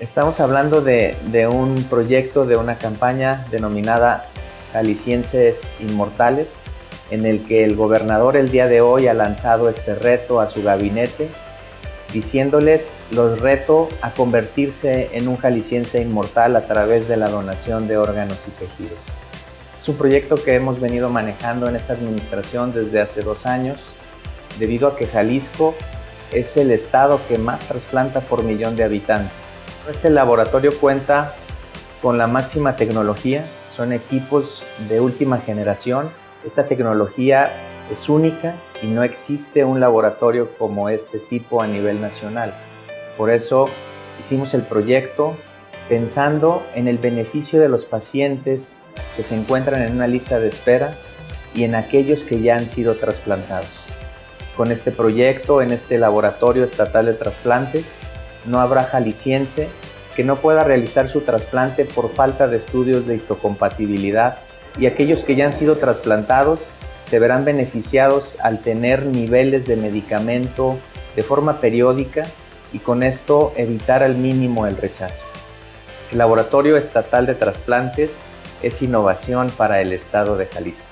Estamos hablando de, un proyecto, de una campaña denominada Jaliscienses Inmortales, en el que el gobernador el día de hoy ha lanzado este reto a su gabinete, diciéndoles los reto a convertirse en un jalisciense inmortal a través de la donación de órganos y tejidos. Es un proyecto que hemos venido manejando en esta administración desde hace dos años, debido a que Jalisco es el estado que más trasplanta por millón de habitantes. Este laboratorio cuenta con la máxima tecnología, son equipos de última generación. Esta tecnología es única y no existe un laboratorio como este tipo a nivel nacional. Por eso hicimos el proyecto pensando en el beneficio de los pacientes que se encuentran en una lista de espera y en aquellos que ya han sido trasplantados. Con este proyecto, en este laboratorio estatal de trasplantes, no habrá jalisciense que no pueda realizar su trasplante por falta de estudios de histocompatibilidad y aquellos que ya han sido trasplantados se verán beneficiados al tener niveles de medicamento de forma periódica y con esto evitar al mínimo el rechazo. El Laboratorio Estatal de Trasplantes es innovación para el Estado de Jalisco.